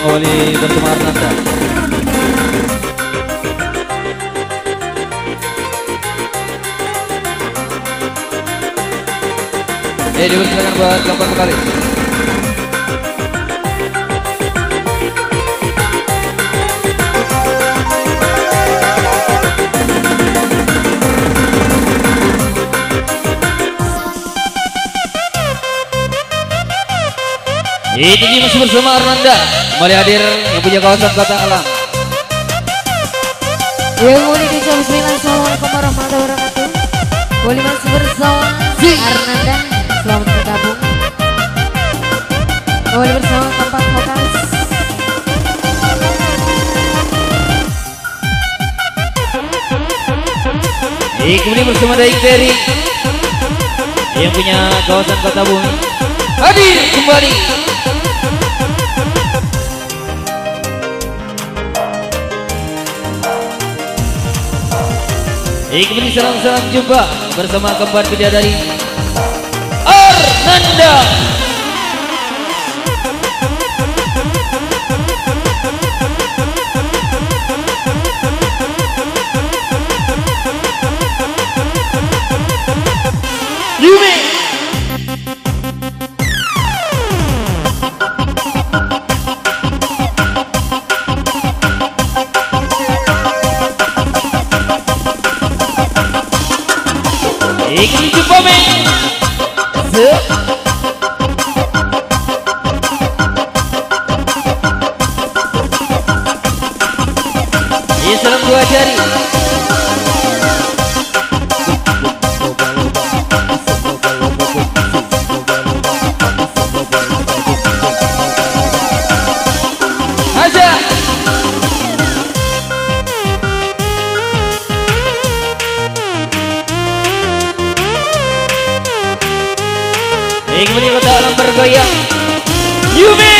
mengawali bersama Arnanda. Eh, dipersilakan buat kapan kali. Itu dia masih bersama Arnanda Kembali hadir yang punya kawasan kota alam Yang mulai di jam 9 Assalamualaikum warahmatullahi wabarakatuh. Boleh masih bersama Arnanda Selamat bergabung. Boleh bersama keempat vokalis Eh, kemudian bersama Daik Terry Yang punya kawasan kota bumi Hadir kembali Kemudian salam-salam jumpa bersama keempat bidadari Arnanda Salam dua jari Eh kembali kota alam bergoyang. Yumi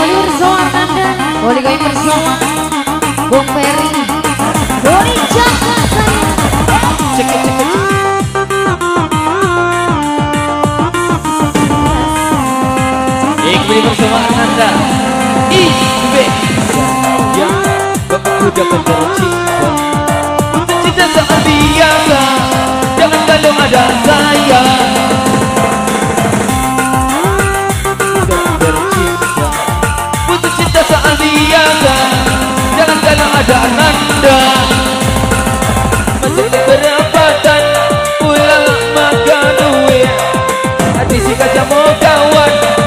Yang mulai bersama Bung Ferry jaga saya Eh kembali bersama IB Ya tercinta Untuk cinta Jangan kalau ada saya biasa Jangan kalau ada Ananda Masih berapatan Pulang makan duit. Hati si kaca mau kawan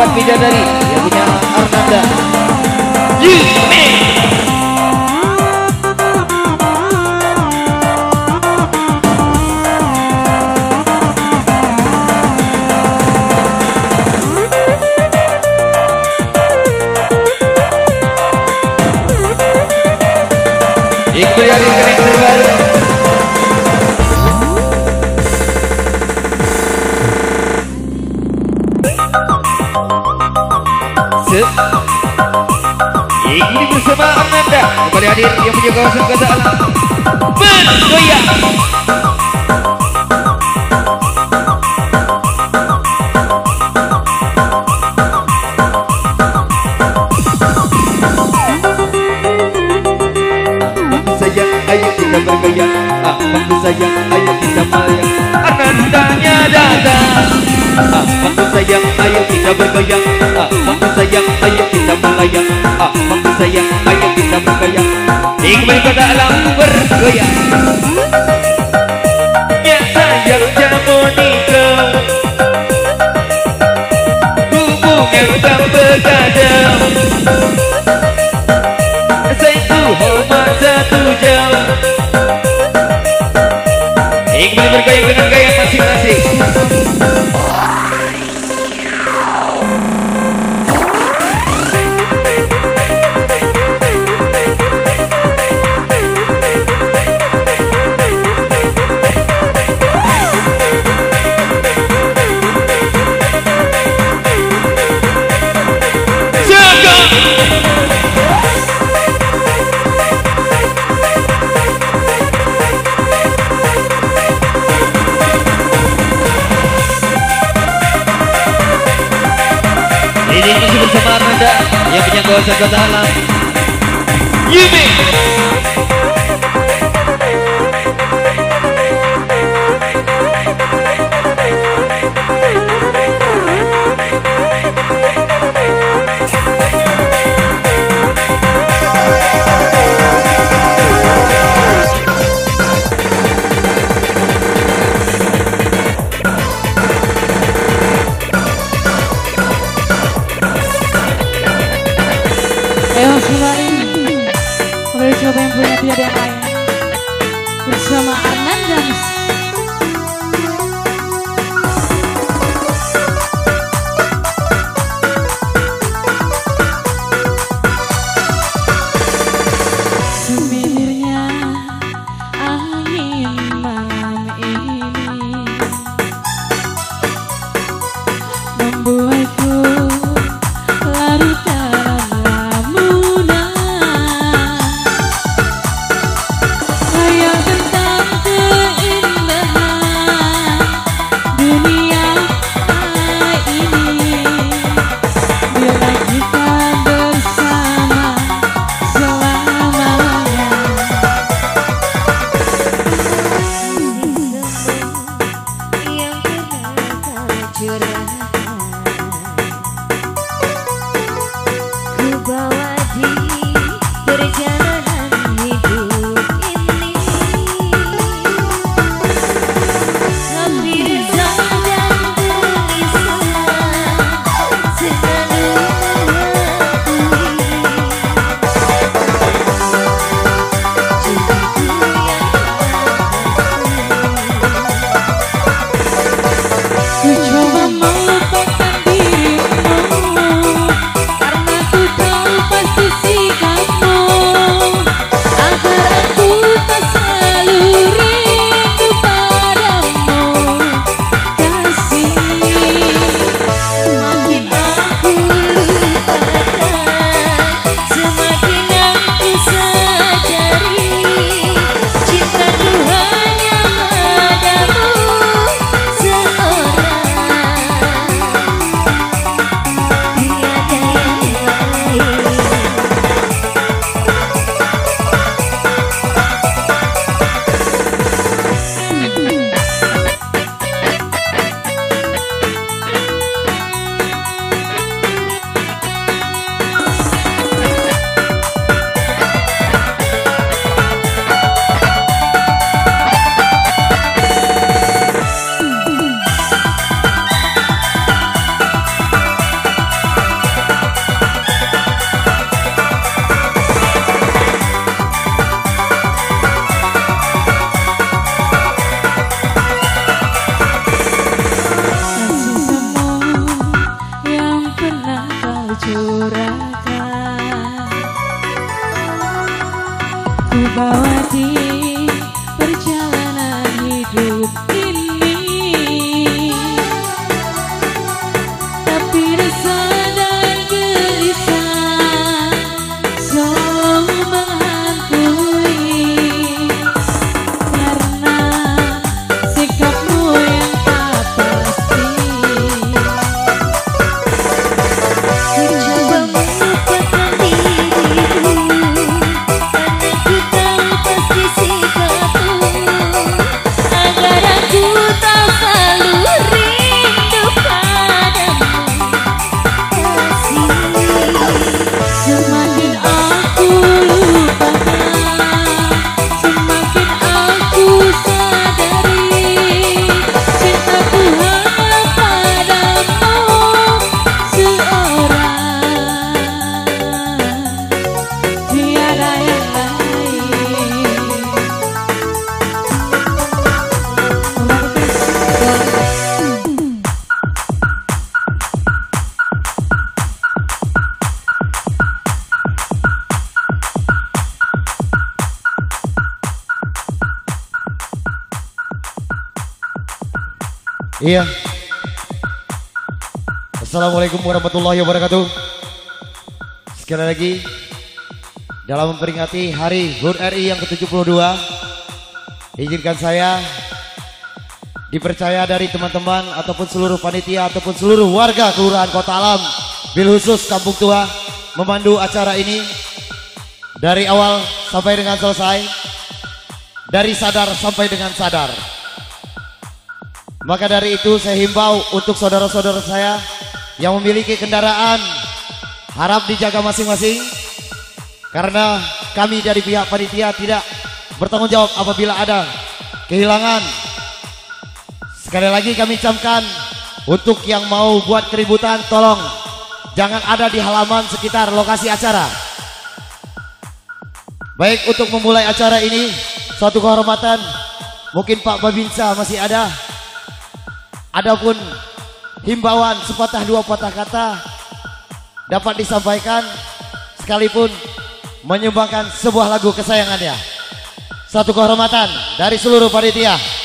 keempat bidadari yang punya Arnanda. Yume. Hadir yang punya kawasan ayo kita bergoyang Ah bangku sayang ayo kita melayang datang. Bergoyang Ah sayang ayo kita melayang Ah sayang ayo kita bergoyang Di kembali kota alam bergoyang Ya sayang jamoniko Hubungan tak begadang Satu hormat satu jam Ini kembali bergoyang dengan yang punya kawasan kota alam. Yumi. Iya. Assalamualaikum warahmatullahi wabarakatuh. Sekali lagi dalam memperingati Hari HUT RI yang ke-72 izinkan saya dipercaya dari teman-teman ataupun seluruh panitia ataupun seluruh warga Kelurahan Kota Alam bil khusus Kampung Tua memandu acara ini dari awal sampai dengan selesai dari sadar sampai dengan sadar maka dari itu saya himbau untuk saudara-saudara saya yang memiliki kendaraan harap dijaga masing-masing. Karena kami dari pihak panitia tidak bertanggung jawab apabila ada kehilangan. Sekali lagi kami camkan untuk yang mau buat keributan tolong jangan ada di halaman sekitar lokasi acara. Baik untuk memulai acara ini suatu kehormatan mungkin Pak Babinsa masih ada Adapun himbauan sepatah dua patah kata dapat disampaikan sekalipun menyumbangkan sebuah lagu kesayangannya. Satu kehormatan dari seluruh panitia.